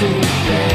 Yeah.